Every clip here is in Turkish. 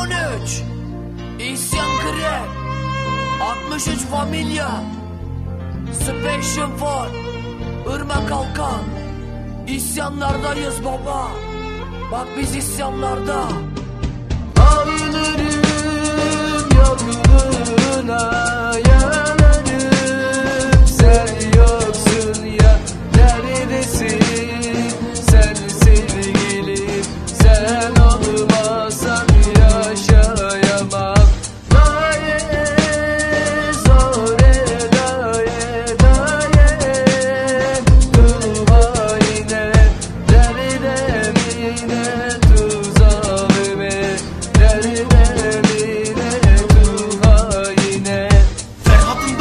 2013 İsyan Krep 63 Familya. Special for Irmak Kalkan. İsyanlardayız baba. Bak biz isyanlarda. Ağlarım yoluna yanarım Sen yoksun ya neredesin? Sen sevgilim sen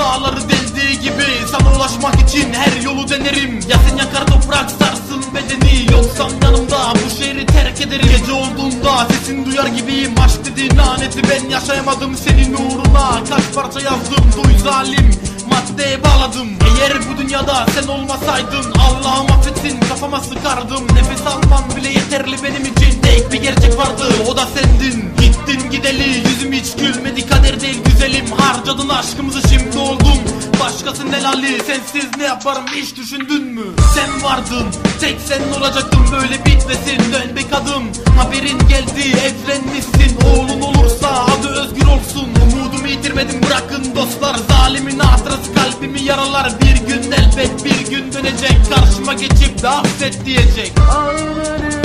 dağları deldiği gibi Sana ulaşmak için her yolu denerim. Yazın yakar toprak sarsın bedeni. Yoksam yanımda bu şehri terk ederim. Gece olduğunda sesini duyar gibiyim. Aşk dediğin laneti ben yaşayamadım. Senin uğruna Kaç parça yazdım. Duy zalim Maddeye bağladım. Eğer bu dünyada sen olmasaydın Allah'ım affetsin kafama sıkardım. Nefes almam bile yeterli benim için. Tek bir gerçek vardı o da sendin. Gittin gideli yüzüm hiç gülmedi. Kader değil güzelim. Harcadın aşkımızı başkasının helali Sensiz ne yaparım hiç düşündün mü? Sen vardın tek sen olacaktım böyle bitmesin Dön be kadın. Haberin geldi evlenmişsin Oğlun olursa adı özgür olsun. Umudumu yitirmedim bırakın dostlar. Zalimin hatırası kalbimi yaralar. Bir gün elbet bir gün dönecek. Karşıma geçip de affet diyecek. Ayrılır